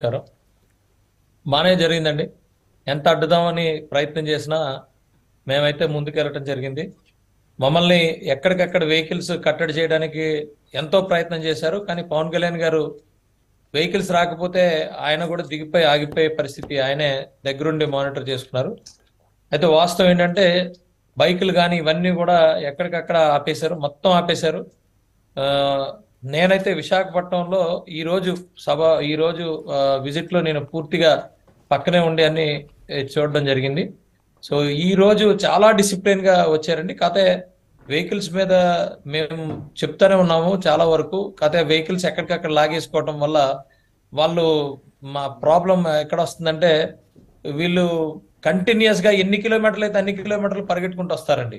నమస్కారం బాగానే జరిగిందండి. ఎంత అడ్డుదామని ప్రయత్నం చేసినా మేమైతే ముందుకెళ్ళటం జరిగింది. మమ్మల్ని ఎక్కడికక్కడ వెహికల్స్ కట్టడి చేయడానికి ఎంతో ప్రయత్నం చేశారు. కానీ పవన్ కళ్యాణ్ గారు వెహికల్స్ రాకపోతే ఆయన కూడా దిగిపోయి ఆగిపోయే పరిస్థితి ఆయనే దగ్గరుండి మానిటర్ చేసుకున్నారు. అయితే వాస్తవం ఏంటంటే బైకులు కానీ ఇవన్నీ కూడా ఎక్కడికక్కడ ఆపేశారు. మొత్తం ఆపేశారు. నేనైతే విశాఖపట్నంలో ఈరోజు సభ ఈరోజు విజిట్లో నేను పూర్తిగా పక్కనే ఉండి అన్ని చూడడం జరిగింది. సో ఈ రోజు చాలా డిసిప్లిన్గా వచ్చారండి. కాకపోతే వెహికల్స్ మీద మేము చెప్తానే ఉన్నాము చాలా వరకు. కాకపోతే వెహికల్స్ ఎక్కడికక్కడ లాగేసుకోవటం వల్ల వాళ్ళు మా ప్రాబ్లం ఎక్కడ వస్తుందంటే వీళ్ళు కంటిన్యూస్గా ఎన్ని కిలోమీటర్లు అయితే అన్ని కిలోమీటర్లు పరిగెట్టుకుంటూ వస్తారండి.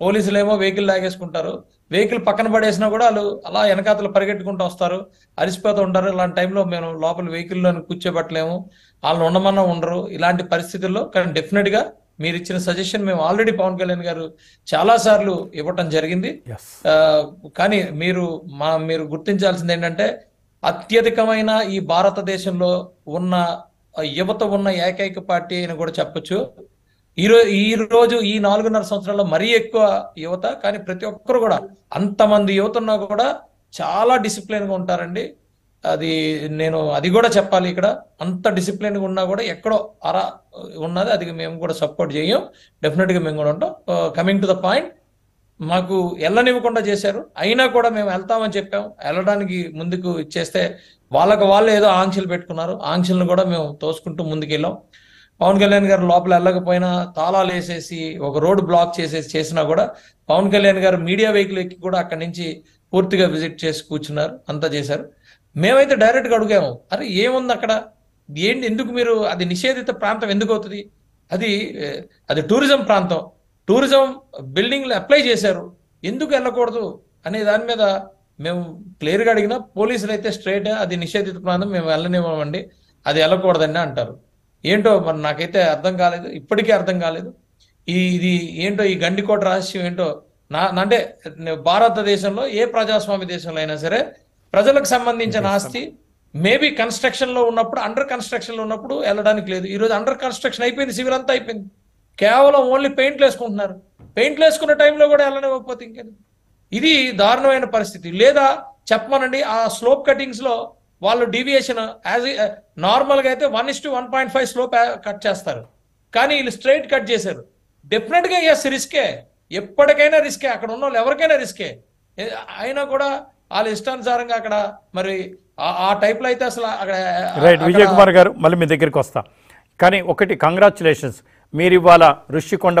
పోలీసులు ఏమో వెహికల్ లాగేసుకుంటారు. వెహికల్ పక్కన పడేసినా కూడా వాళ్ళు అలా వెనకాతలు పరిగెట్టుకుంటూ వస్తారు. అరిసిపోతూ ఉంటారు. ఇలాంటి టైంలో మేము లోపల వెహికల్లో కూర్చోబెట్టలేము. వాళ్ళని ఉండమన్నా ఉండరు. ఇలాంటి పరిస్థితుల్లో కానీ డెఫినెట్గా మీరు ఇచ్చిన సజెషన్ మేము ఆల్రెడీ పవన్ కళ్యాణ్ గారు చాలా సార్లు ఇవ్వటం జరిగింది. కానీ మీరు మా మీరు గుర్తించాల్సింది ఏంటంటే అత్యధికమైన ఈ భారతదేశంలో ఉన్న యువత ఉన్న ఏకైక పార్టీ అని కూడా చెప్పొచ్చు. ఈరోజు ఈ రోజు ఈ నాలుగున్నర సంవత్సరాల్లో మరీ ఎక్కువ యువత కానీ ప్రతి ఒక్కరు కూడా అంతమంది యువత ఉన్నా కూడా చాలా డిసిప్లిన్గా ఉంటారండి. అది నేను అది కూడా చెప్పాలి ఇక్కడ. అంత డిసిప్లిన్గా ఉన్నా కూడా ఎక్కడో అరా ఉన్నది అది మేము కూడా సపోర్ట్ చేయం. డెఫినెట్గా మేము కూడా ఉంటాం. కమింగ్ టు ద పాయింట్ మాకు వెళ్ళనివ్వకుండా చేశారు. అయినా కూడా మేము వెళ్తామని చెప్పాం. వెళ్ళడానికి ముందుకు ఇచ్చేస్తే వాళ్ళకు వాళ్ళు ఏదో ఆంక్షలు పెట్టుకున్నారు. ఆంక్షలను కూడా మేము తోసుకుంటూ ముందుకెళ్ళాం. పవన్ కళ్యాణ్ గారు లోపల వెళ్ళకపోయినా తాళాలు వేసేసి ఒక రోడ్ బ్లాక్ చేసేసి చేసినా కూడా పవన్ కళ్యాణ్ గారు మీడియా వెహికల్ ఎక్కి కూడా అక్కడి నుంచి పూర్తిగా విజిట్ చేసి కూర్చున్నారు అంతా చేశారు. మేమైతే డైరెక్ట్గా అడిగాము అరే ఏముంది అక్కడ? ఏంటి ఎందుకు మీరు అది నిషేధిత ప్రాంతం ఎందుకు అవుతుంది? అది అది టూరిజం ప్రాంతం. టూరిజం బిల్డింగ్లు అప్లై చేశారు. ఎందుకు వెళ్ళకూడదు? అనే దాని మీద మేము క్లియర్గా అడిగినా పోలీసులు అయితే స్ట్రైట్ అది నిషేధిత ప్రాంతం మేము వెళ్ళనివ్వమండి. అది వెళ్ళకూడదండి అంటారు. ఏంటో మరి నాకైతే అర్థం కాలేదు ఇప్పటికీ అర్థం కాలేదు. ఈ ఇది ఏంటో ఈ గండికోట రహస్యం ఏంటో నా అంటే భారతదేశంలో ఏ ప్రజాస్వామ్య దేశంలో అయినా సరే ప్రజలకు సంబంధించిన ఆస్తి మేబీ కన్స్ట్రక్షన్లో ఉన్నప్పుడు అండర్ కన్స్ట్రక్షన్లో ఉన్నప్పుడు వెళ్ళడానికి లేదు. ఈ రోజు అండర్ కన్స్ట్రక్షన్ అయిపోయింది సివిల్ అంతా అయిపోయింది. కేవలం ఓన్లీ పెయింట్లు వేసుకుంటున్నారు. పెయింట్లు వేసుకున్న టైంలో కూడా వెళ్ళనివ్వకపోతే ఇంకేది ఇది దారుణమైన పరిస్థితి. లేదా చెప్పమనండి ఆ స్లోప్ కటింగ్స్లో వాళ్ళు డీవియేషన్ యాజ్ నార్మల్గా అయితే one is to one point five slope cut చేస్తారు. కానీ వీళ్ళు స్ట్రైట్ కట్ చేశారు. డెఫినెట్గా ఎస్ రిస్కే ఎప్పటికైనా రిస్కే అక్కడ ఉన్న వాళ్ళు ఎవరికైనా రిస్కే అయినా కూడా వాళ్ళ ఇష్టానుసారంగా అక్కడ మరి ఆ- ఆ టైప్లో అయితే అసలు అక్కడ రైట్ విజయ్ కుమార్ గారు మళ్ళీ మీ దగ్గరికి వస్తా. కానీ ఒకటి కంగ్రాచులేషన్స్ మీరు ఇవాళ ఋషికొండ